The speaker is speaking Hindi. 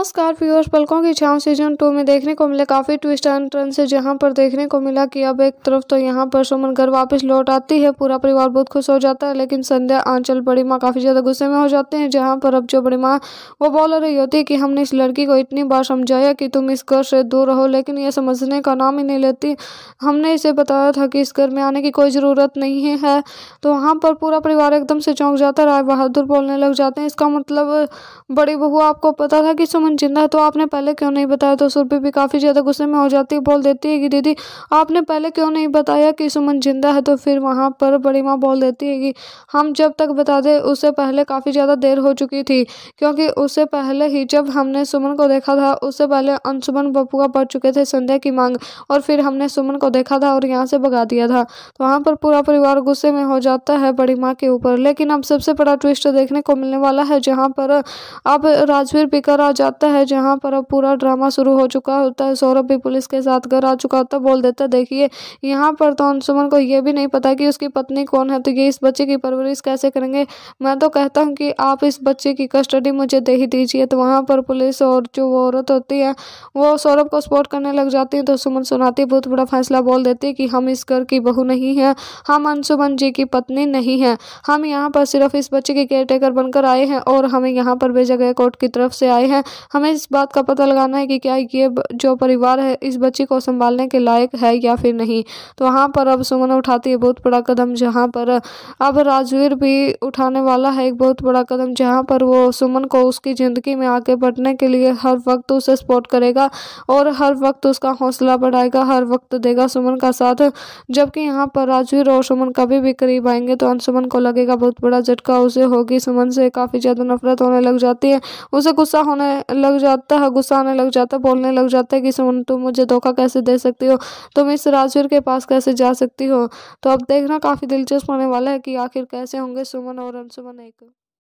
नमस्कार व्यूअर्स पलकों की छाँव सीज़न टू में देखने को मिले काफ़ी ट्विस्ट एंड टर्न से, जहाँ पर देखने को मिला कि अब एक तरफ़ तो यहाँ पर सुमन घर वापस लौट आती है, पूरा परिवार बहुत खुश हो जाता है, लेकिन संध्या, आंचल, बड़ी माँ काफ़ी ज़्यादा गुस्से में हो जाते हैं, जहाँ पर अब जो बड़ी माँ, वो बोल रही होती है कि हमने इस लड़की को इतनी बार समझाया कि तुम इस घर से दूर रहो, लेकिन यह समझने का नाम ही नहीं लेती। हमने इसे बताया था कि इस घर में आने की कोई ज़रूरत नहीं है। तो वहाँ पर पूरा परिवार एकदम से चौंक जाता है, राय बहादुर बोलने लग जाते हैं। इसका मतलब बड़ी बहू, आपको पता था कि सुमन सुमन ज़िंदा है तो आपने पहले क्यों नहीं बताया? तो सुरभि भी काफ़ी ज़्यादा गुस्से में हो जाती है, बोल देती है कि दीदी, आपने पहले क्यों नहीं बताया कि सुमन ज़िंदा है? तो फिर वहाँ पर बड़ी माँ बोल देती है कि हम जब तक बता दें, उससे पहले काफ़ी ज़्यादा देर हो चुकी थी, क्योंकि उससे पहले ही जब हमने सुमन को देखा था, उससे पहले अंशुमन बपुआ पढ़ चुके थे संध्या की मांग, और फिर हमने सुमन को देखा था और यहाँ से भगा दिया था। तो वहाँ पर पूरा परिवार गुस्से में हो जाता है बड़ी माँ के ऊपर। लेकिन अब सबसे बड़ा ट्विस्ट देखने को मिलने वाला है, जहाँ पर अब राजवीर पिकर आ जाता है जहाँ पर अब पूरा ड्रामा शुरू हो चुका होता है। सौरभ भी पुलिस के साथ घर आ चुका होता है। बोल देता है, देखिए, यहाँ पर तो अंशुमन को ये भी नहीं पता कि उसकी पत्नी कौन है तो ये इस बच्चे की परवरिश कैसे करेंगे? मैं तो कहता हूँ कि आप इस बच्चे की कस्टडी मुझे दे ही दीजिए। तो वहाँ पर पुलिस और जो औरत होती है, वो सौरभ को सपोर्ट करने लग जाती है। तो सुमन सुनाती, बहुत बड़ा फैसला। बोल देती है कि, हम इस घर की बहू नहीं है। हम अंशुमन जी की पत्नी नहीं है। हम यहाँ पर सिर्फ़ इस बच्चे के केयर टेकर बनकर आए हैं और हमें यहाँ पर भेजा गया कोर्ट की तरफ़ से आए हैं। हमें इस बात का पता लगाना है कि क्या ये जो परिवार है, इस बच्ची को संभालने के लायक है या फिर नहीं। तो वहाँ पर अब सुमन उठाती है बहुत बड़ा कदम, जहाँ पर अब राजवीर भी उठाने वाला है एक बहुत बड़ा कदम, जहाँ पर वो सुमन को उसकी ज़िंदगी में आगे बढ़ने के लिए हर वक्त उसे सपोर्ट करेगा और हर वक्त उसका हौसला बढ़ाएगा, हर वक्त देगा सुमन का साथ। जबकि यहाँ पर राजवीर और सुमन कभी भी करीब आएँगे तो अनसुमन को लगेगा बहुत बड़ा झटका, उसे होगी सुमन से काफ़ी ज़्यादा नफरत होने लग जाती है, उसे गुस्सा होने लग जाता है, गुस्सा आने लग जाता है, बोलने लग जाता है कि सुन, तुम मुझे धोखा कैसे दे सकती हो? तुम इस राजवीर के पास कैसे जा सकती हो? तो अब देखना, काफ़ी दिलचस्प होने वाला है कि आखिर कैसे होंगे सुमन और अनसुमन एक।